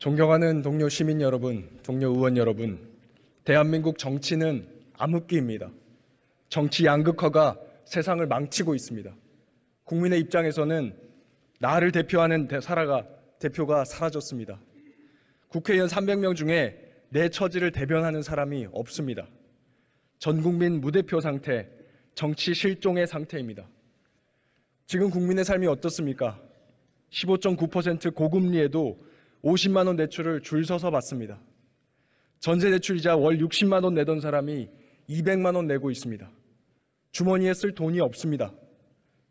존경하는 동료 시민 여러분, 동료 의원 여러분, 대한민국 정치는 암흑기입니다. 정치 양극화가 세상을 망치고 있습니다. 국민의 입장에서는 나를 대표하는 사라가 대표가 사라졌습니다. 국회의원 300명 중에 내 처지를 대변하는 사람이 없습니다. 전 국민 무대표 상태, 정치 실종의 상태입니다. 지금 국민의 삶이 어떻습니까? 15.9% 고금리에도 50만 원 대출을 줄 서서 받습니다. 전세 대출이자 월 60만 원 내던 사람이 200만 원 내고 있습니다. 주머니에 쓸 돈이 없습니다.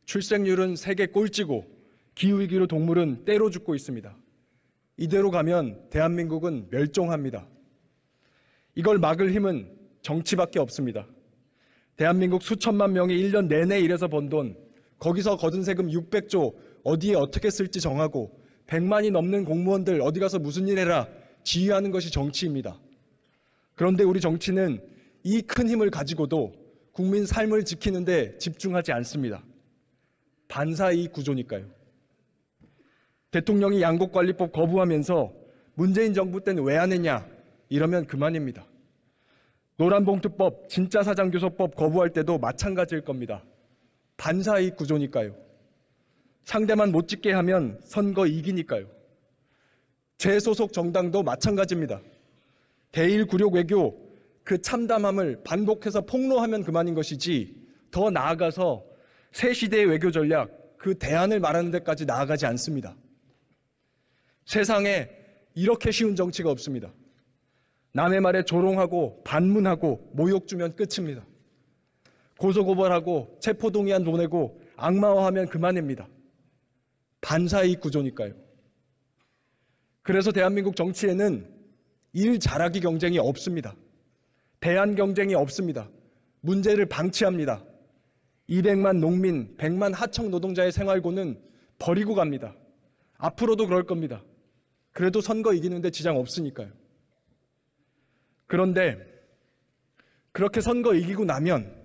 출생률은 세계 꼴찌고 기후위기로 동물은 때로 죽고 있습니다. 이대로 가면 대한민국은 멸종합니다. 이걸 막을 힘은 정치밖에 없습니다. 대한민국 수천만 명이 1년 내내 일해서 번 돈, 거기서 거둔 세금 600조 어디에 어떻게 쓸지 정하고 100만이 넘는 공무원들 어디 가서 무슨 일 해라 지휘하는 것이 정치입니다. 그런데 우리 정치는 이 큰 힘을 가지고도 국민 삶을 지키는데 집중하지 않습니다. 반사이익 구조니까요. 대통령이 양곡관리법 거부하면서 문재인 정부 때는 왜 안 했냐 이러면 그만입니다. 노란봉투법, 진짜 사장교섭법 거부할 때도 마찬가지일 겁니다. 반사이익 구조니까요. 상대만 못 찍게 하면 선거 이기니까요. 제 소속 정당도 마찬가지입니다. 대일 굴욕 외교 그 참담함을 반복해서 폭로하면 그만인 것이지 더 나아가서 새 시대의 외교 전략 그 대안을 말하는 데까지 나아가지 않습니다. 세상에 이렇게 쉬운 정치가 없습니다. 남의 말에 조롱하고 반문하고 모욕 주면 끝입니다. 고소고발하고 체포동의안 보내고 악마화하면 그만입니다. 반사이익 구조니까요. 그래서 대한민국 정치에는 일 잘하기 경쟁이 없습니다. 대안 경쟁이 없습니다. 문제를 방치합니다. 200만 농민, 100만 하청 노동자의 생활고는 버리고 갑니다. 앞으로도 그럴 겁니다. 그래도 선거 이기는데 지장 없으니까요. 그런데 그렇게 선거 이기고 나면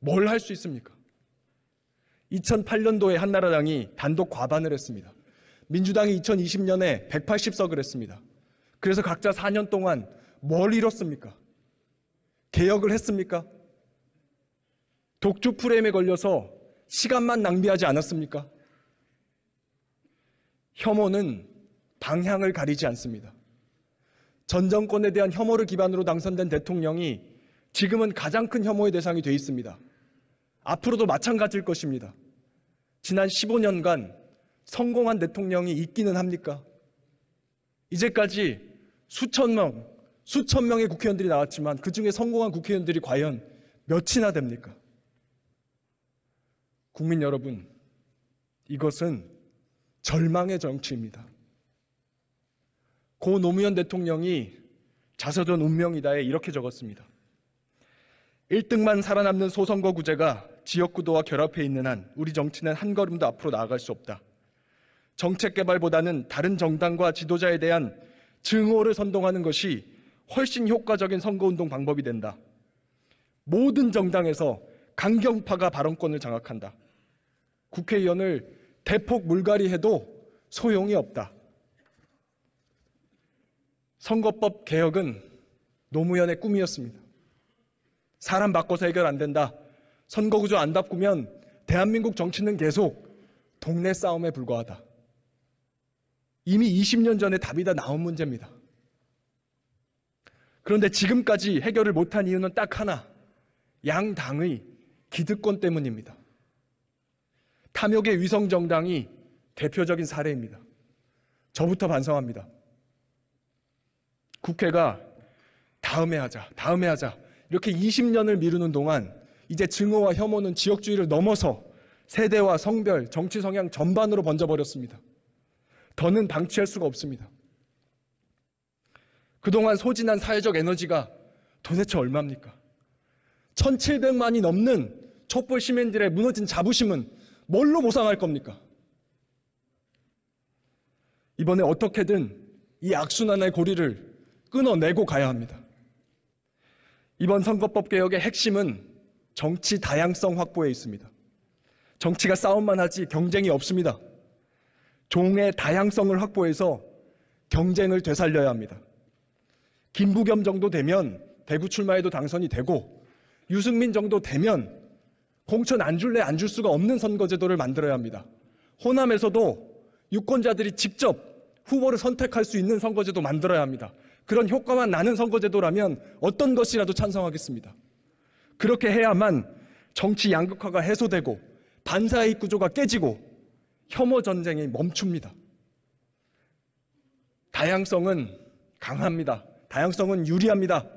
뭘 할 수 있습니까? 2008년도에 한나라당이 단독 과반을 했습니다. 민주당이 2020년에 180석을 했습니다. 그래서 각자 4년 동안 뭘 이뤘습니까? 개혁을 했습니까? 독주 프레임에 걸려서 시간만 낭비하지 않았습니까? 혐오는 방향을 가리지 않습니다. 전 정권에 대한 혐오를 기반으로 당선된 대통령이 지금은 가장 큰 혐오의 대상이 되어 있습니다. 앞으로도 마찬가지일 것입니다. 지난 15년간 성공한 대통령이 있기는 합니까? 이제까지 수천 명, 수천 명의 국회의원들이 나왔지만 그 중에 성공한 국회의원들이 과연 몇이나 됩니까? 국민 여러분, 이것은 절망의 정치입니다. 고 노무현 대통령이 자서전 운명이다에 이렇게 적었습니다. 1등만 살아남는 소선거구제가 지역구도와 결합해 있는 한 우리 정치는 한 걸음도 앞으로 나아갈 수 없다. 정책 개발보다는 다른 정당과 지도자에 대한 증오를 선동하는 것이 훨씬 효과적인 선거운동 방법이 된다. 모든 정당에서 강경파가 발언권을 장악한다. 국회의원을 대폭 물갈이해도 소용이 없다. 선거법 개혁은 노무현의 꿈이었습니다. 사람 바꿔서 해결 안 된다. 선거구조 안 바꾸면 대한민국 정치는 계속 동네 싸움에 불과하다. 이미 20년 전에 답이 다 나온 문제입니다. 그런데 지금까지 해결을 못한 이유는 딱 하나. 양당의 기득권 때문입니다. 탐욕의 위성정당이 대표적인 사례입니다. 저부터 반성합니다. 국회가 다음에 하자, 다음에 하자. 이렇게 20년을 미루는 동안 이제 증오와 혐오는 지역주의를 넘어서 세대와 성별, 정치 성향 전반으로 번져버렸습니다. 더는 방치할 수가 없습니다. 그동안 소진한 사회적 에너지가 도대체 얼마입니까? 1700만이 넘는 촛불 시민들의 무너진 자부심은 뭘로 보상할 겁니까? 이번에 어떻게든 이 악순환의 고리를 끊어내고 가야 합니다. 이번 선거법 개혁의 핵심은 정치 다양성 확보에 있습니다. 정치가 싸움만 하지 경쟁이 없습니다. 종의 다양성을 확보해서 경쟁을 되살려야 합니다. 김부겸 정도 되면 대구 출마해도 당선이 되고 유승민 정도 되면 공천 안 줄래 안 줄 수가 없는 선거제도를 만들어야 합니다. 호남에서도 유권자들이 직접 후보를 선택할 수 있는 선거제도 만들어야 합니다. 그런 효과만 나는 선거제도라면 어떤 것이라도 찬성하겠습니다. 그렇게 해야만 정치 양극화가 해소되고 반사이익 구조가 깨지고 혐오 전쟁이 멈춥니다. 다양성은 강합니다. 다양성은 유리합니다.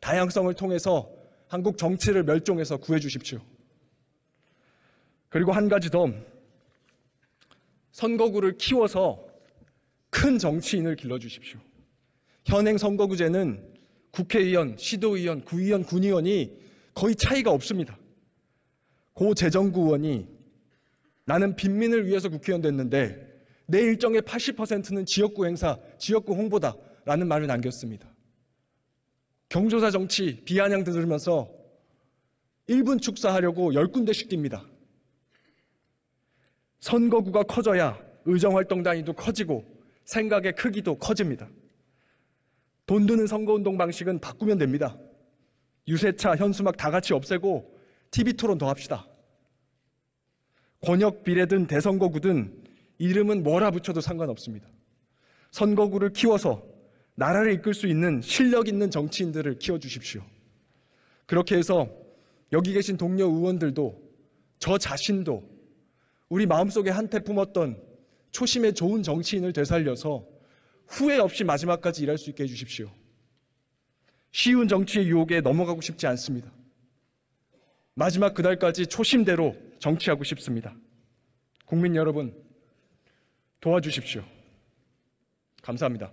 다양성을 통해서 한국 정치를 멸종해서 구해 주십시오. 그리고 한 가지 더 선거구를 키워서 큰 정치인을 길러 주십시오. 현행 선거구제는 국회의원, 시도의원, 구의원, 군의원이 거의 차이가 없습니다. 고 재정구 의원이 나는 빈민을 위해서 국회의원 됐는데 내 일정의 80%는 지역구 행사, 지역구 홍보다 라는 말을 남겼습니다. 경조사 정치 비아냥 들으면서 1분 축사하려고 10군데씩 뜁니다. 선거구가 커져야 의정활동 단위도 커지고 생각의 크기도 커집니다. 돈 드는 선거운동 방식은 바꾸면 됩니다. 유세차, 현수막 다 같이 없애고 TV 토론 더 합시다. 권역 비례든 대선거구든 이름은 뭐라 붙여도 상관없습니다. 선거구를 키워서 나라를 이끌 수 있는 실력 있는 정치인들을 키워주십시오. 그렇게 해서 여기 계신 동료 의원들도 저 자신도 우리 마음속에 한테 품었던 초심의 좋은 정치인을 되살려서 후회 없이 마지막까지 일할 수 있게 해주십시오. 쉬운 정치의 유혹에 넘어가고 싶지 않습니다. 마지막 그날까지 초심대로 정치하고 싶습니다. 국민 여러분, 도와주십시오. 감사합니다.